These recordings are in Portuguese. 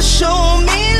show me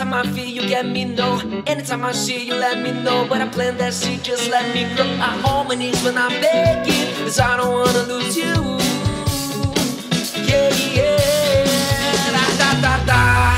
Anytime I feel you get me, no Anytime I see you let me know. But I plan that she just let me grow. I hold my knees when I'm begging Cause I don't wanna lose you. Yeah, yeah. Da, da, da, da.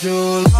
You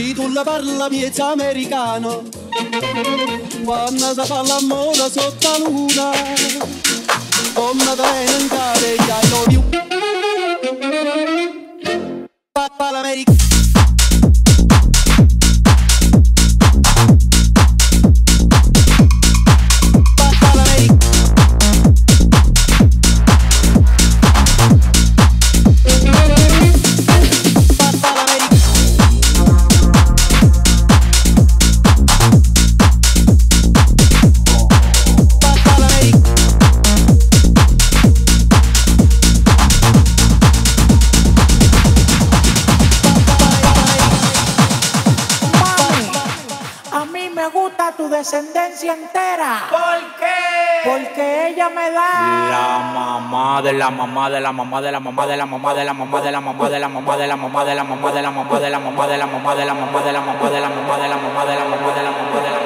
Si tu la parla miezza americano, quando si fa la moda sotto la luna, come te ne incarica io più mamá de la mamá de la mamá de la mamá de la mamá de la mamá de la mamá de la mamá de la mamá de la mamá de la mamá de la mamá de la mamá de la mamá de la mamá de la mamá de la mamá de la mamá de la mamá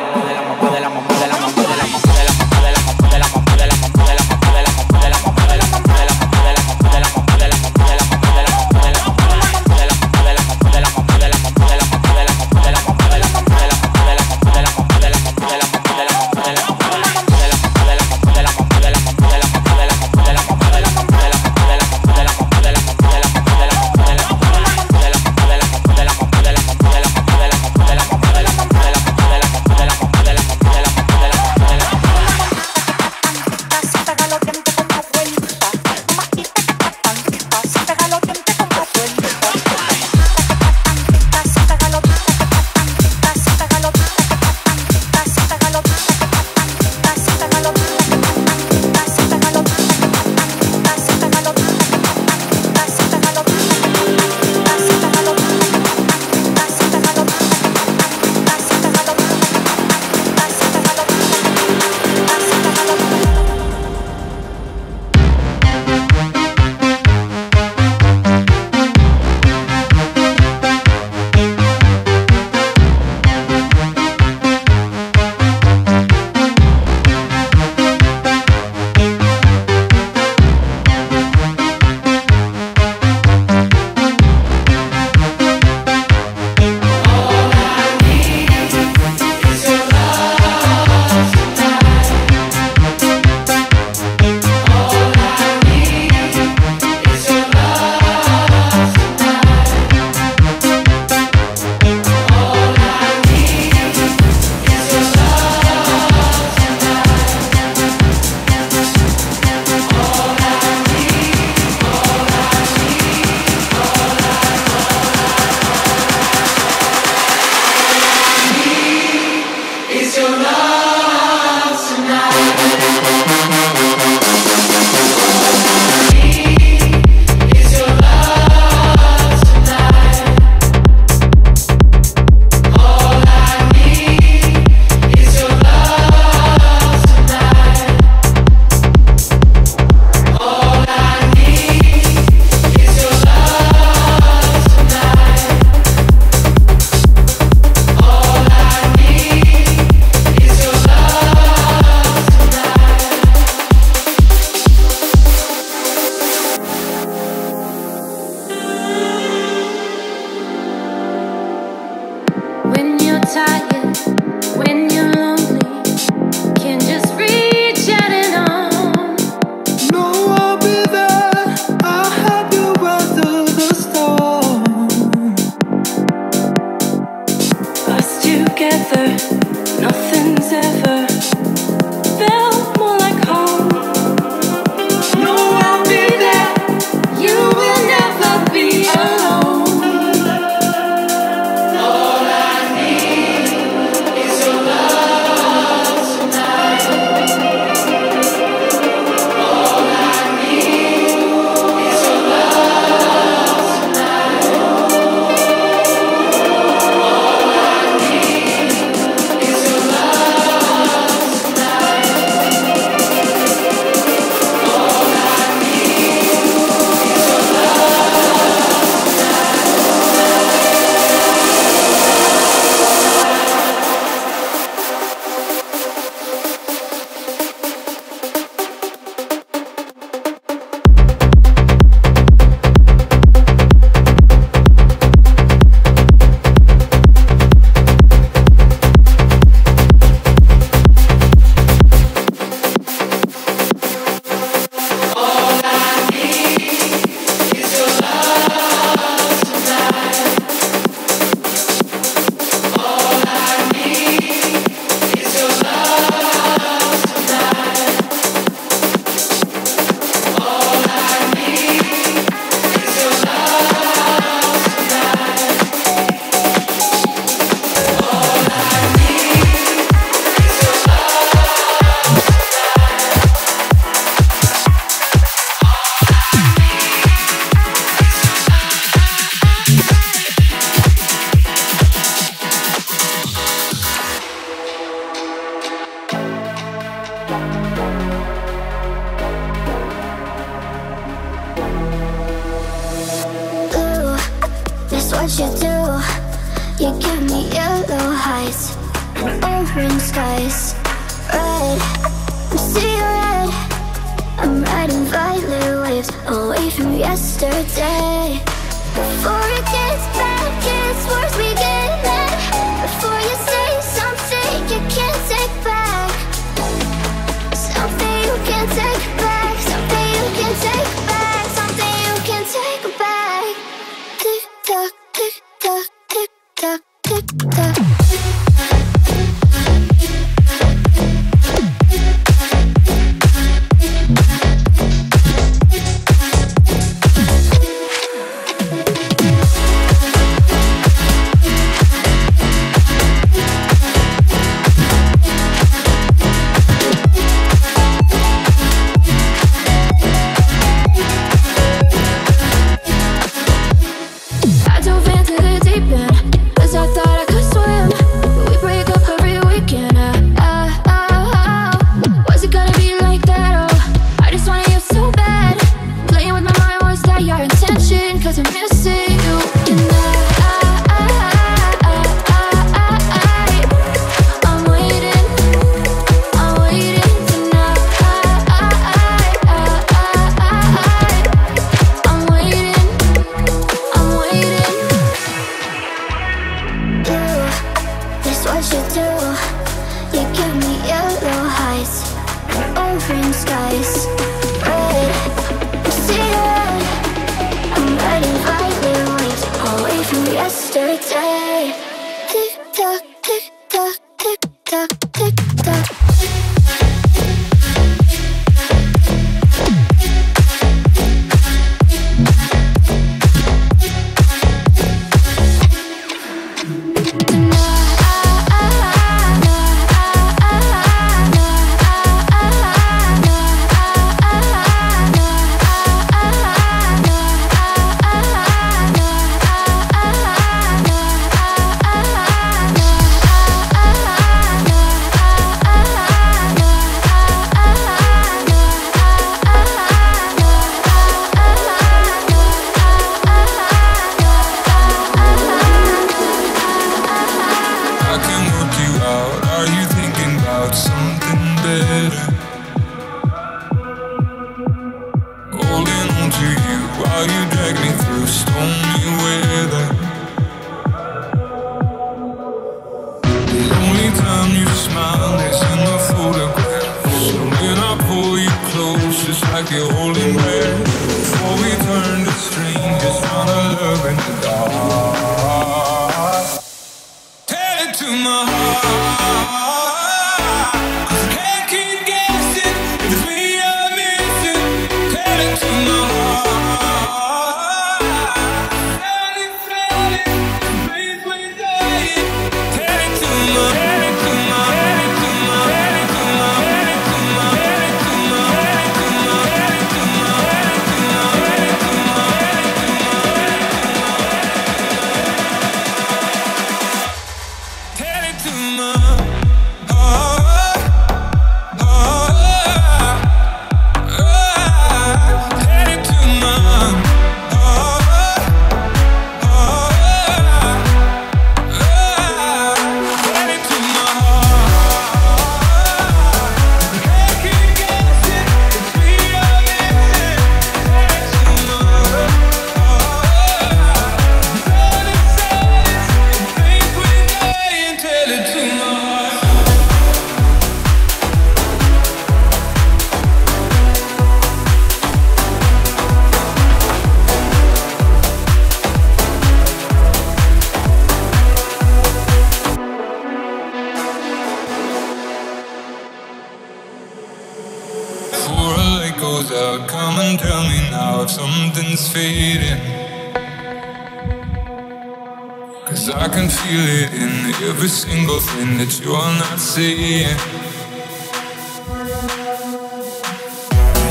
seeing.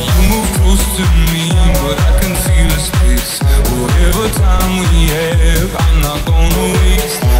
You move close to me, but I can feel the space. Whatever time we have, I'm not gonna waste.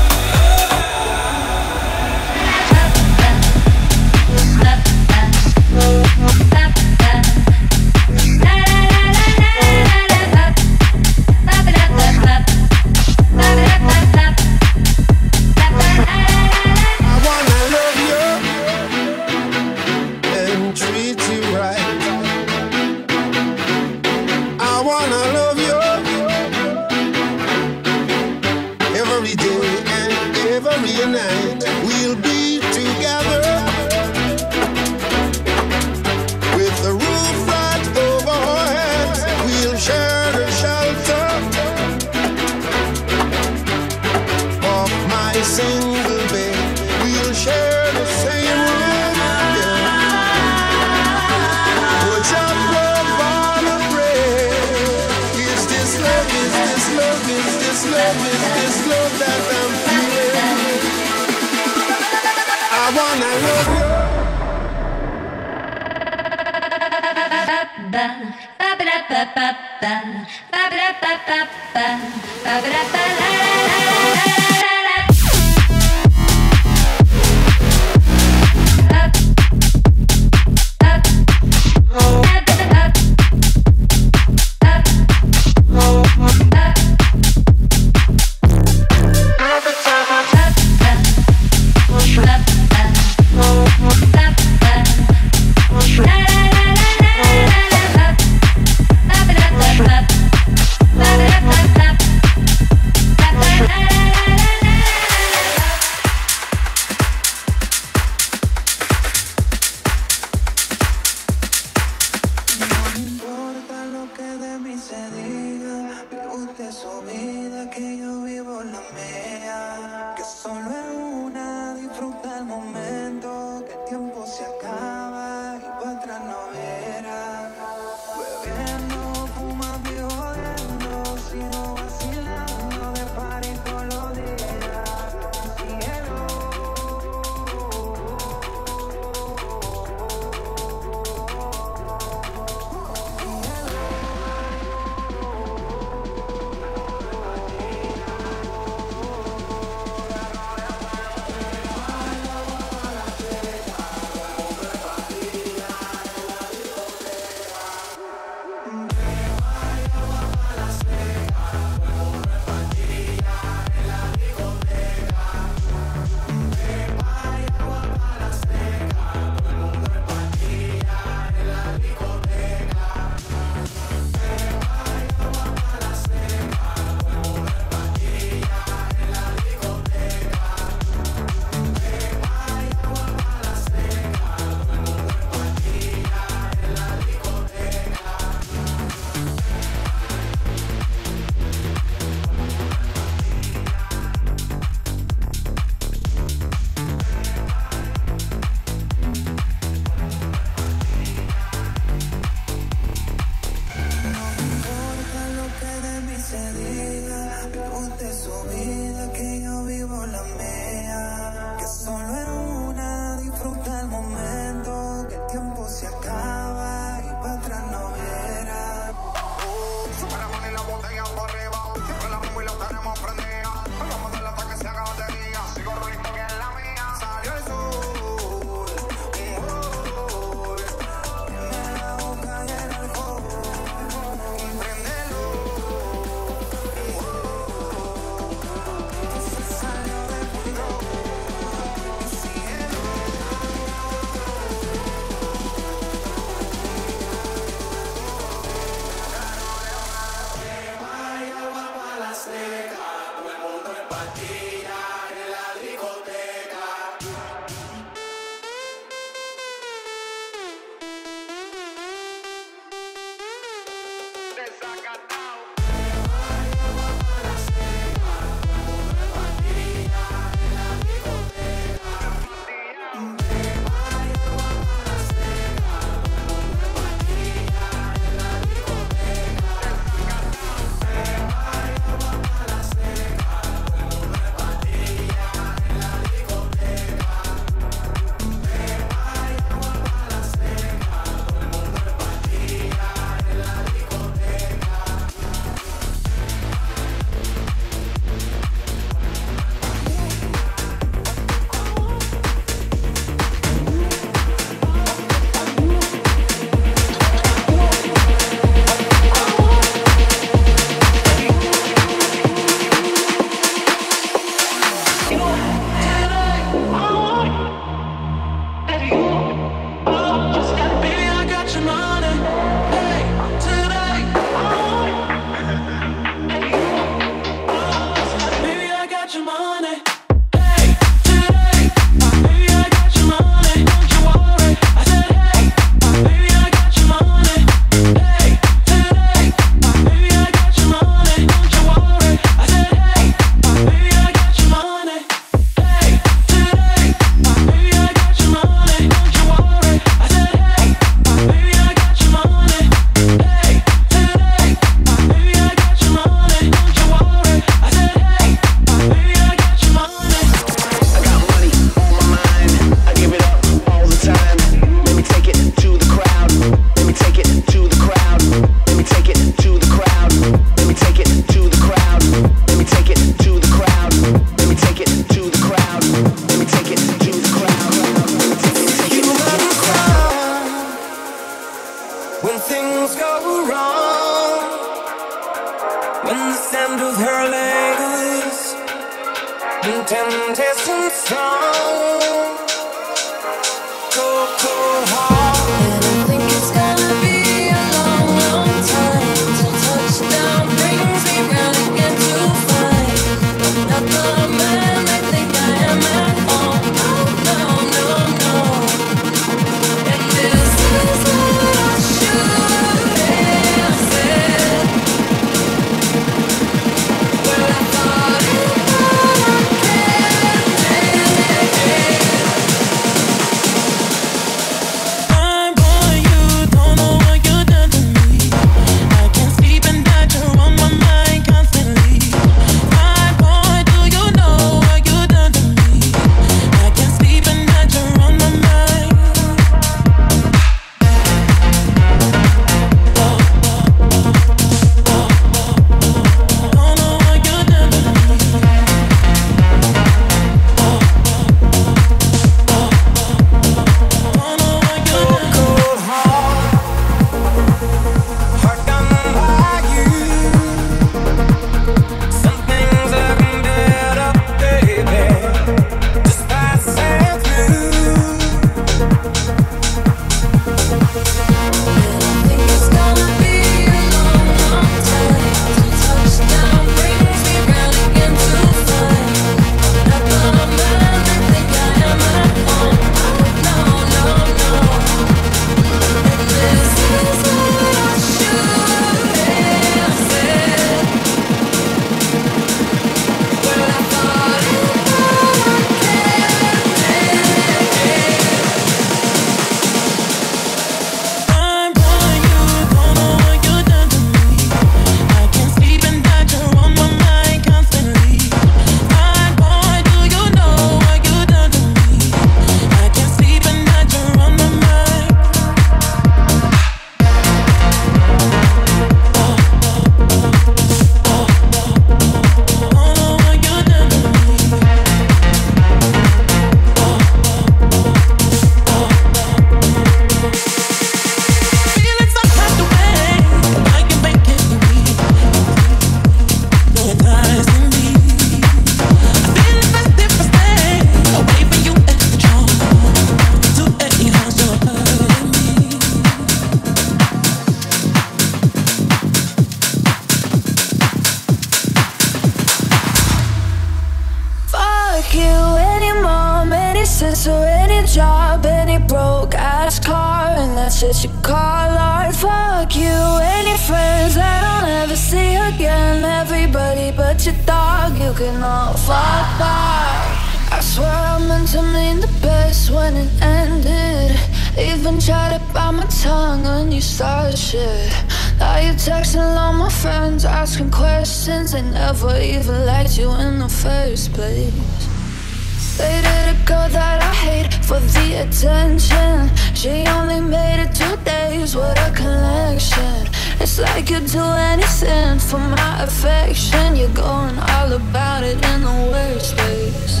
I could do anything for my affection. You're going all about it in the worst ways.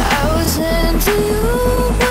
I was into you.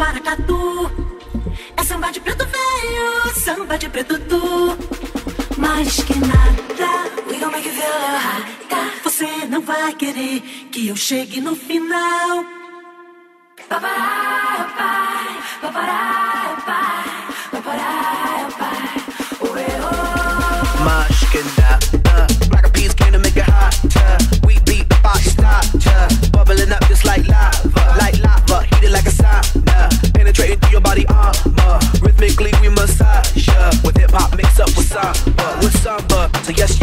maracatu. É samba de preto velho, samba de preto tu. Mais que nada, we gon' make it. Você não vai querer que eu chegue no final. Papai, pai, papai, papai, papai, pai. rhythmically we massage ya. With hip hop mixed up with samba, with samba. So yes,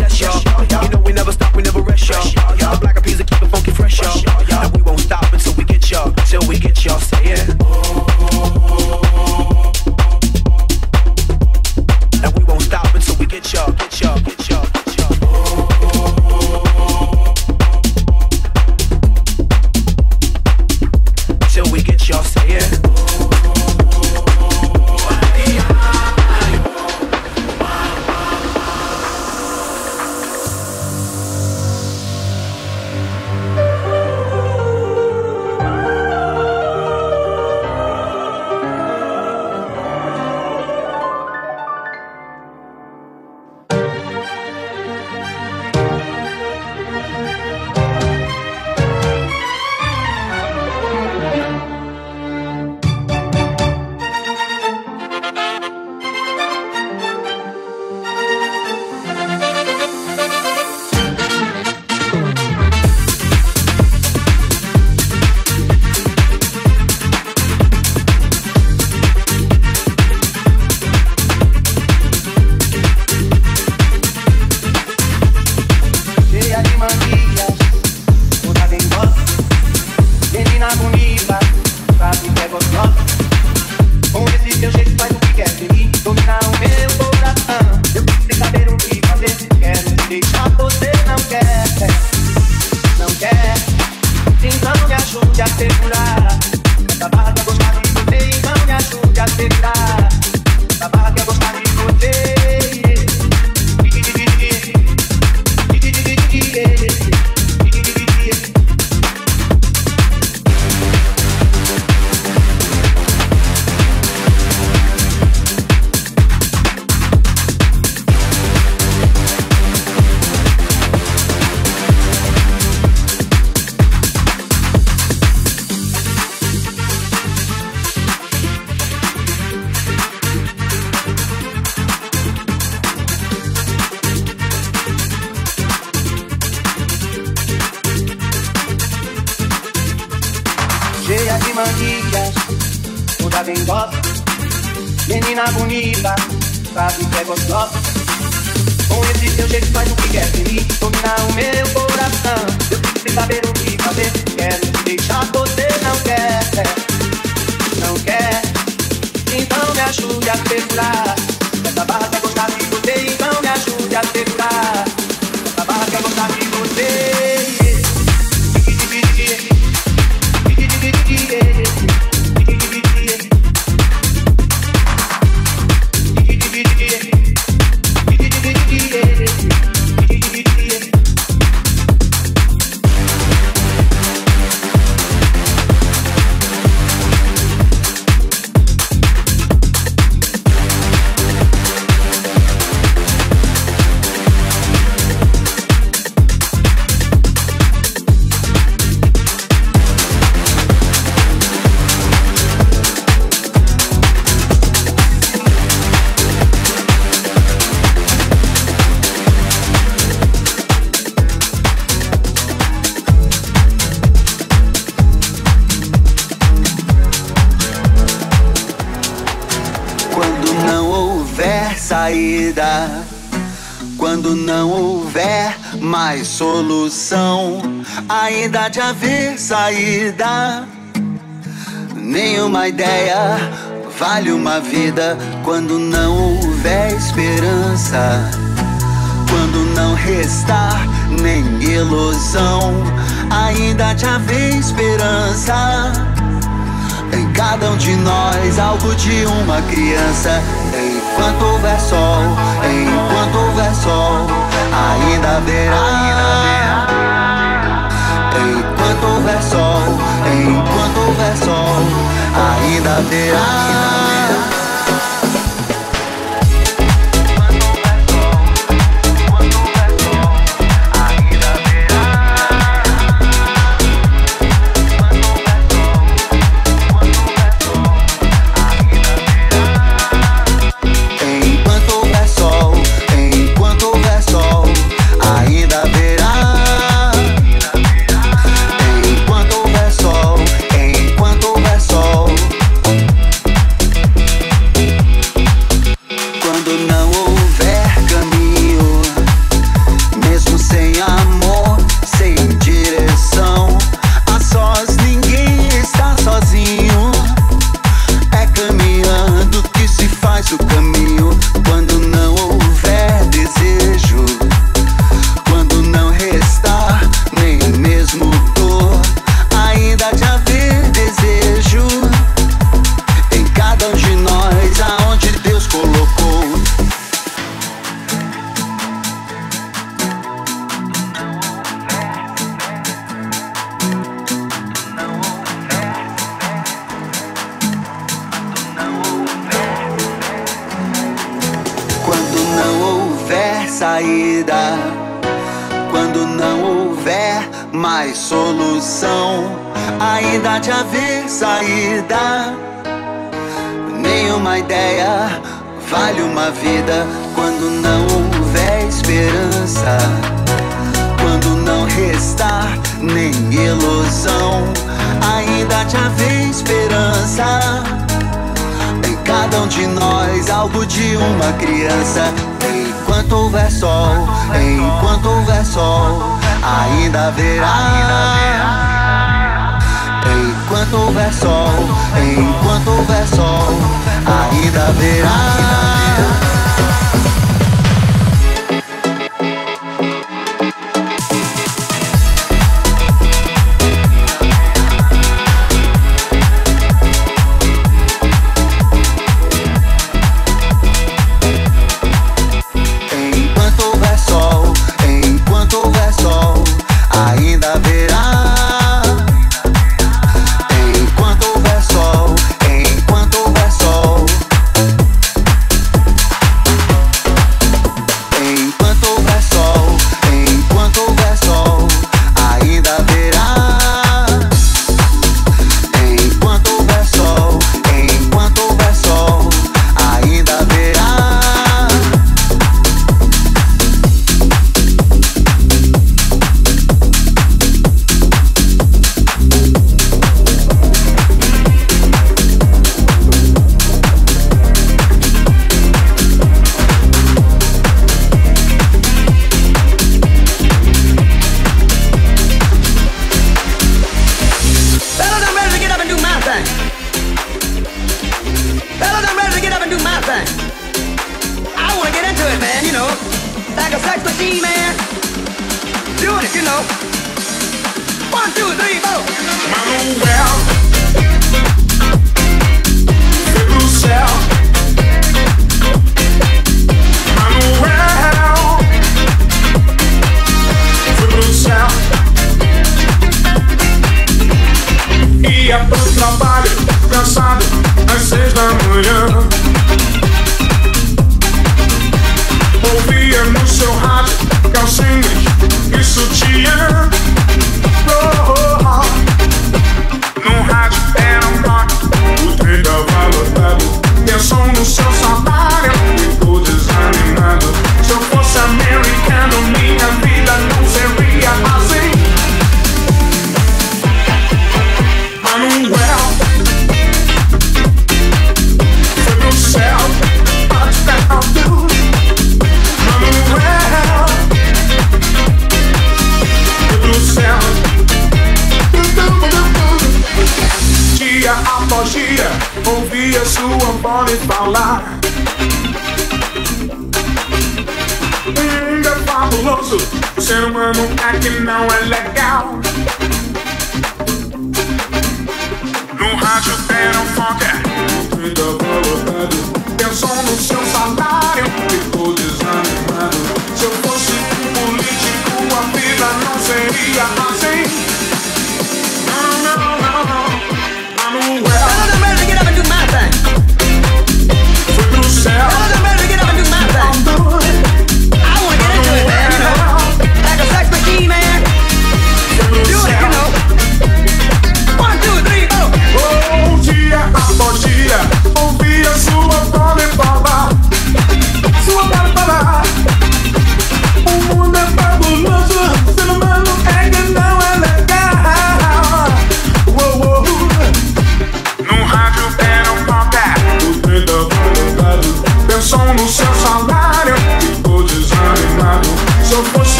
saída. Nenhuma ideia vale uma vida quando não houver esperança. Quando não restar nem ilusão, ainda te haver esperança. Em cada um de nós, algo de uma criança. Enquanto houver sol, enquanto houver sol, ainda haverá houver sol, enquanto houver sol, ainda haverá.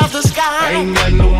out the sky. Ain't got no